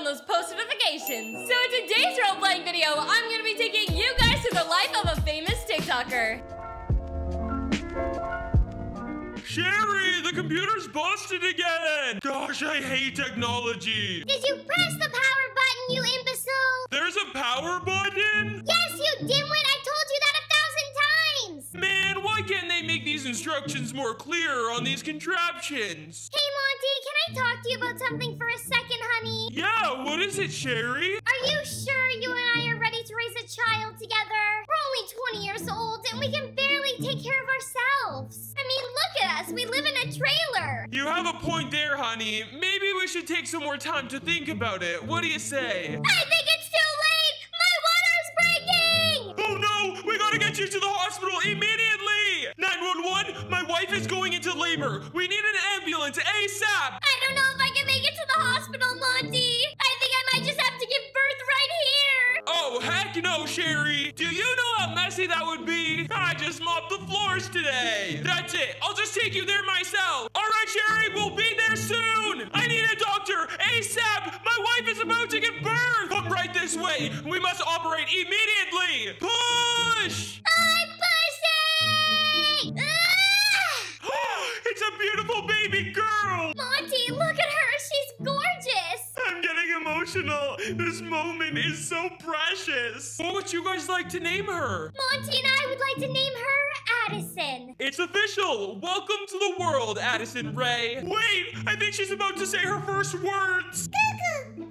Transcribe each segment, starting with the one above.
on those post notifications. So in today's role-playing video, I'm gonna be taking you guys to the life of a famous TikToker. Sherry, the computer's busted again! Gosh, I hate technology! Did you press the power button, you imbecile? There's a power button? Yes, you dimwit! I told you that a thousand times! Man, why can't they make these instructions more clear on these contraptions? Hey, Monty, can I talk to you about something for a second, honey? Yeah, what is it, Sherry? Are you sure you and I are ready to raise a child together? We're only 20 years old and we can barely take care of ourselves. I mean, look at us. We live in a trailer. You have a point there, honey. Maybe we should take some more time to think about it. What do you say? I think it's too late. My water's breaking. Oh no! We gotta get you to the hospital immediately! 911, my wife is going into labor. We need an ambulance ASAP! Hospital, Monty. I think I might just have to give birth right here. Oh, heck no, Sherry! Do you know how messy that would be? I just mopped the floors today! That's it, I'll just take you there myself! Alright, Sherry, we'll be there soon! I need a doctor! ASAP! My wife is about to give birth! Come right this way! We must operate immediately! Push! I'm pushing. Ah! it's a beautiful baby emotional! This moment is so precious! What would you guys like to name her? Monty and I would like to name her Addison. It's official! Welcome to the world, Addison Rae! Wait! I think she's about to say her first words! Cuckoo,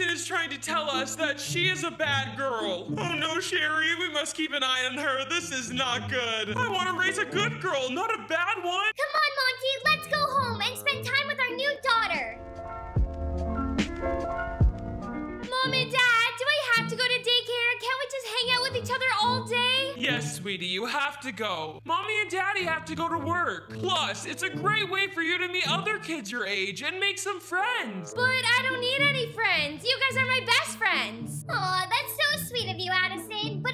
is trying to tell us that she is a bad girl. Oh no, Sherry, we must keep an eye on her. This is not good. I want to raise a good girl, not a bad one. Come on, Monty, let's sweetie, you have to go. Mommy and Daddy have to go to work. Plus, it's a great way for you to meet other kids your age and make some friends. But I don't need any friends. You guys are my best friends. Aw, that's so sweet of you, Addison. But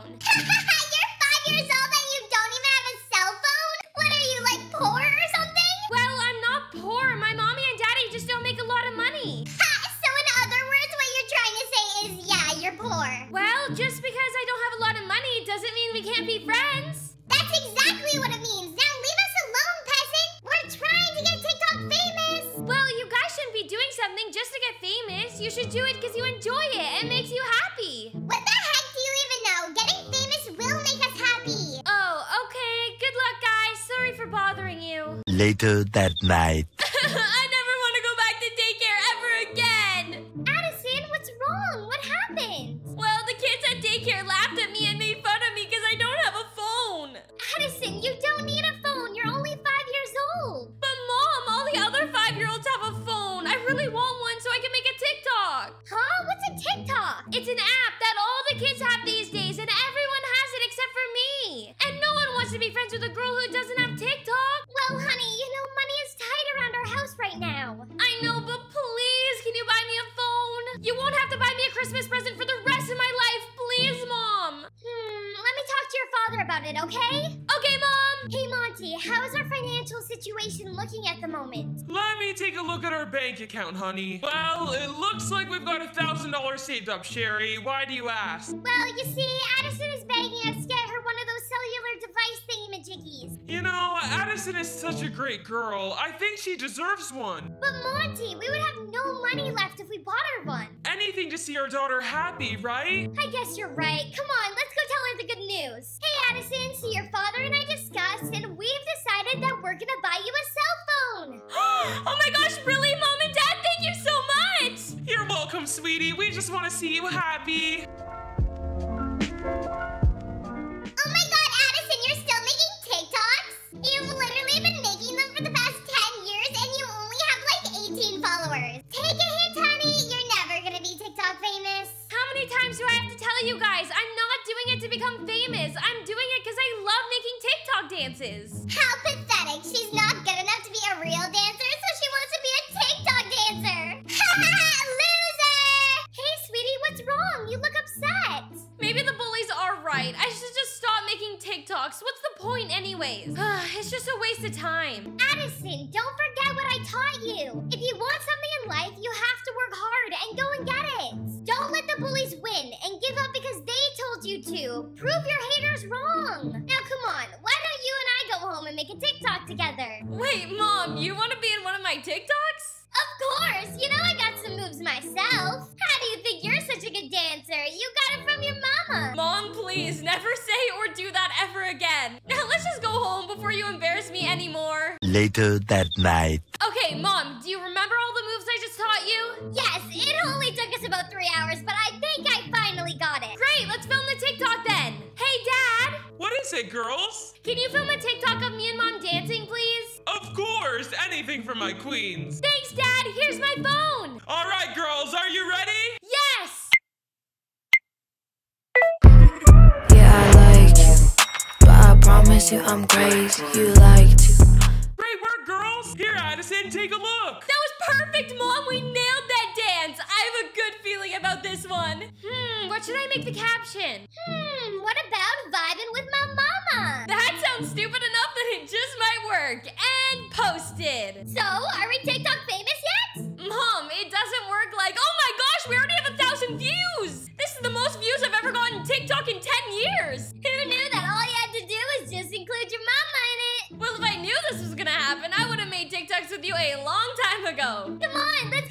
phone. You're five years old and you don't even have a cell phone? What are you, like poor or something? Well, I'm not poor. My mommy and daddy just don't make a lot of money. Ha, so in other words, what you're trying to say is, yeah, you're poor. Well, just because I don't have a lot of money doesn't mean we can't be friends. That's exactly what it means. Now leave us alone, peasant. We're trying to get TikTok famous. Well, you guys shouldn't be doing something just to get famous. You should do it because you enjoy it and it makes you happy. Later that night. I never want to go back to daycare ever again. Addison, what's wrong? What happened? Well, the kids at daycare laughed at me and made fun of me because I don't have a phone. Addison, you don't need a phone. You're only five years old. But mom, all the other five-year-olds have a phone. I really want one so I can make a TikTok. Huh? What's a TikTok? It's an app talk to your father about it, okay? Okay, mom. Hey, Monty, how is our financial situation looking at the moment? Let me take a look at our bank account, honey. Well, it looks like we've got a thousand dollars saved up, Sherry. Why do you ask? Well, you see, Addison is begging us to get her one of those cellular device thingamajiggies. You know, Addison is such a great girl. I think she deserves one. But Monty, we would have no money left if we bought her one. Anything to see our daughter happy, right? I guess you're right. Come on, let's go tell her the good news. Hey, Addison, so your father and I discussed, and we've decided that we're gonna buy you a cell phone. oh my gosh, really, mom and dad? Thank you so much. You're welcome, sweetie. We just want to see you happy. Dances. How pathetic. She's not good enough to be a real dancer, so she wants to be a TikTok dancer. Loser! Hey, sweetie, what's wrong? You look upset. Maybe the bullies are right. I should just stop making TikToks. What's the point anyways? it's just a waste of time. Addison, don't forget what I taught you. If you want something in life, you have to work hard and go and get it. Don't let the bullies win and give up because they told you to. Prove your haters wrong. Now, come on. Why don't you and I go home and make a TikTok together? Wait, Mom, you want to be in one of my TikToks? Of course. You know I got some moves myself. How do you think you're such a good dancer? You got it from your mama. Mom, please, never say or do that ever again. Now let's just go home before you embarrass me anymore. Later that night. Okay, Mom, do you remember all the moves I just taught you? Yes, is it, girls? Can you film a TikTok of me and Mom dancing, please? Of course, anything for my queens. Thanks, Dad! Here's my phone! All right, girls, are you ready? Yes! Yeah, I like you. But I promise you I'm crazy. You like to. Great work, girls. Here, Addison, take a look. That was perfect, Mom! We nailed that dance! I have a good feeling about this one. Hmm, what should I make the caption? Hmm, what about vibing with my mama? That sounds stupid enough that it just might work. And posted. So, are we TikTok famous yet? Mom, it doesn't work like, oh my gosh, we already have a thousand views! This is the most views I've ever gotten TikTok in 10 years! Who knew that all you had to do was just include your mama in it? Well, if I knew this was gonna happen, I would have made TikToks with you a long time ago. Come on, let's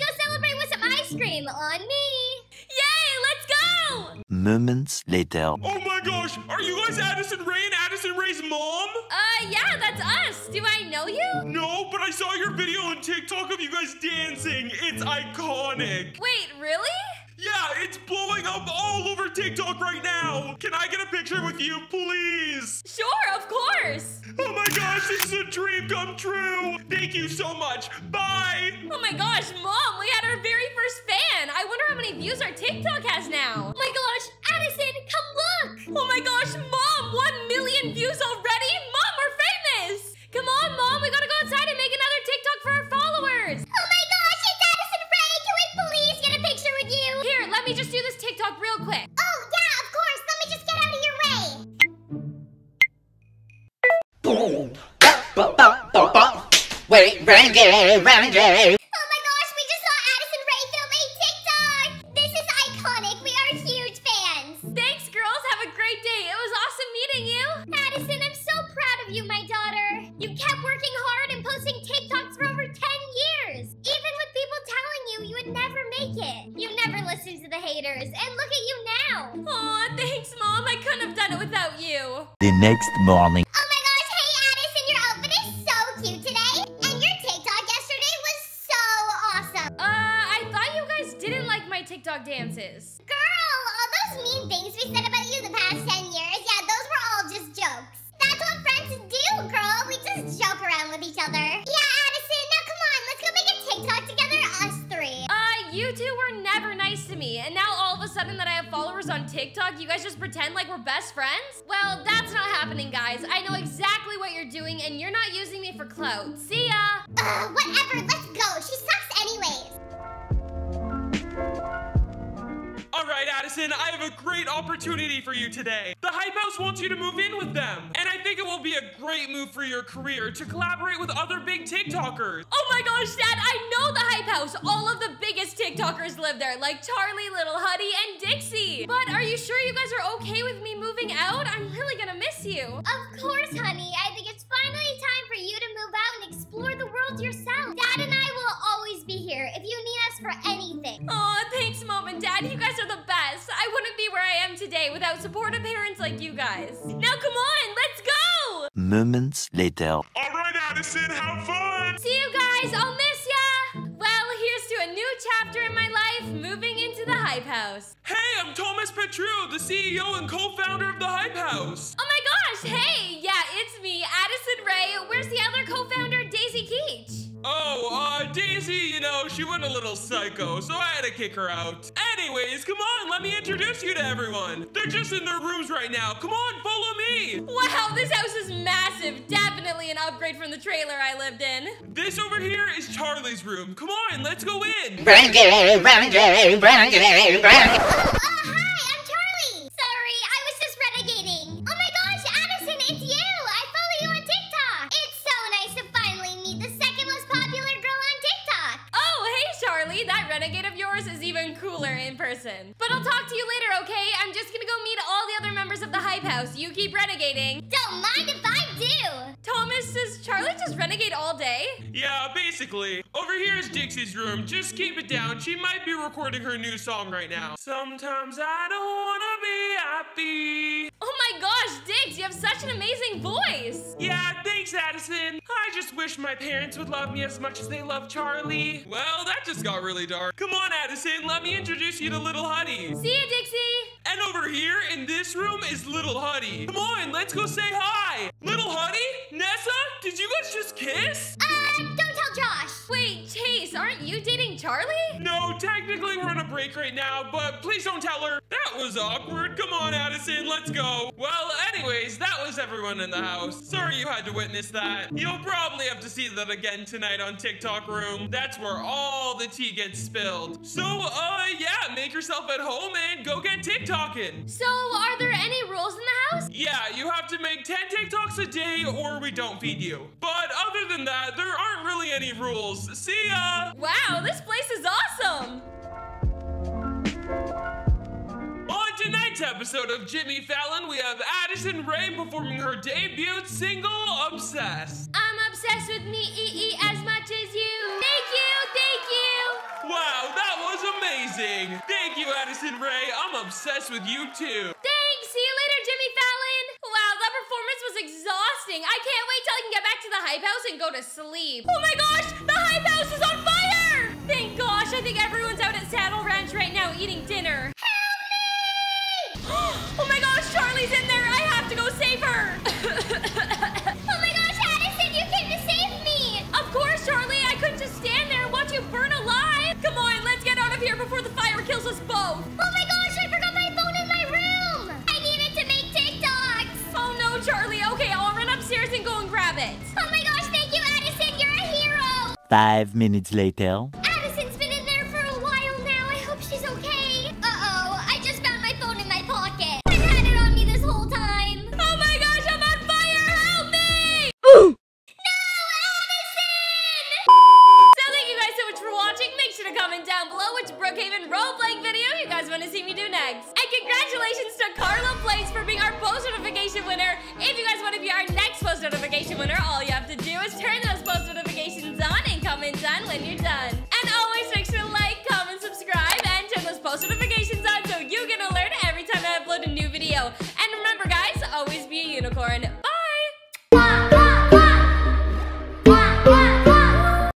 Moments later. Oh my gosh, are you guys Addison Rae and Addison Rae's mom? Uh, yeah, that's us. Do I know you? No, but I saw your video on TikTok of you guys dancing. It's iconic. Wait, really? Yeah, it's blowing up all over TikTok right now. Can I get a picture with you, please? Sure, of course. Oh my gosh, this is a dream come true. Thank you so much. Bye. Oh my gosh, Mom, we had our very first fan. I wonder how many views our TikTok has now. Oh my gosh, done it without you. The next morning. All of a sudden that I have followers on TikTok, you guys just pretend like we're best friends? Well, that's not happening, guys. I know exactly what you're doing, and you're not using me for clout. See ya! Ugh, whatever, let's go. She sucks anyways. All right, Addison, I have a great opportunity for you today. The Hype House wants you to move in with them, and I think it will be a great move for your career to collaborate with other big TikTokers. Oh my gosh, Dad, I know the Hype House. All of the biggest TikTokers live there, like Charlie, Little Huddy, and Dixie. But are you sure you guys are okay with me moving out? I'm really gonna miss you. Of course, honey. I think it's finally time for you to move out and explore the world yourself. Dad and I will always be here if you need us for anything. Aw, thanks, Mom and Dad. You guys are the best. I wouldn't be where I am today without supportive parents like you guys. Now, come on, let's go! Moments later. All right, Addison, have fun. See you guys. I'll miss Hype House. Hey, I'm Thomas Petrou, the CEO and co-founder of the Hype House. Oh my gosh, hey, yeah, it's me, Addison Rae. Where's the other co-founder, Daisy Keech? Oh, uh, Daisy, you know, she went a little psycho, so I had to kick her out. Anyways, come on, let me introduce you to everyone. They're just in their rooms right now. Come on, follow me. Wow, this house is massive. Definitely an upgrade from the trailer I lived in. This over here is Charlie's room. Come on, let's go in. hey, That renegade of yours is even cooler in person. But I'll talk to you later, okay? I'm just gonna go meet all the other members of the Hype House. You keep renegading. Don't mind if I do. Thomas, does Charlie just renegade all day? Yeah, basically. Over here is Dixie's room. Just keep it down. She might be recording her new song right now. Sometimes I don't wanna be happy. Oh my gosh, Diggs, you have such an amazing voice. Yeah, thanks, Addison. I just wish my parents would love me as much as they love Charlie. Well, that just got really dark. Come on, Addison, let me introduce you to Little Huddy. See you, Dixie. And over here in this room is Little Huddy. Come on, let's go say hi. Little Huddy? Nessa? Did you guys just kiss? Uh, don't tell Josh. Wait, Chase, aren't you dating Charlie? No, technically we're on a break right now, but please don't tell her. That was awkward. Come on, Addison, let's go. Well, anyways, that was everyone in the house. Sorry you had to witness that. You'll probably have to see that again tonight on TikTok Room. That's where all the tea gets spilled. So, uh, yeah, make yourself at home and go get TikToking. So, are there any rules in the house? Yeah, you have to make 10 TikToks a day or we don't feed you. But other than that, there aren't really any rules. See ya! Wow, this place is awesome. Episode of Jimmy Fallon, we have Addison Rae performing her debut single, Obsessed. I'm obsessed with me EE as much as you. Thank you, thank you. Wow, that was amazing! Thank you, Addison Rae. I'm obsessed with you too. Thanks. See you later, Jimmy Fallon. Wow, that performance was exhausting. I can't wait till I can get back to the hype house and go to sleep. Oh my gosh, the hype house is on fire! Thank gosh, I think everyone's out at Saddle Ranch right now eating dinner. Help me! oh my gosh, Charlie's in there. I have to go save her. Oh my gosh, Addison, you came to save me. of course, Charlie. I couldn't just stand there and watch you burn alive. Come on, let's get out of here before the fire kills us both. Oh my gosh, I forgot my phone in my room. I needed to make TikToks. Oh no, Charlie. Okay, I'll run upstairs and go and grab it. Oh my gosh, thank you, Addison. You're a hero. Five minutes later. Addison's And congratulations to Carla Blaze for being our post notification winner. If you guys want to be our next post notification winner, all you have to do is turn those post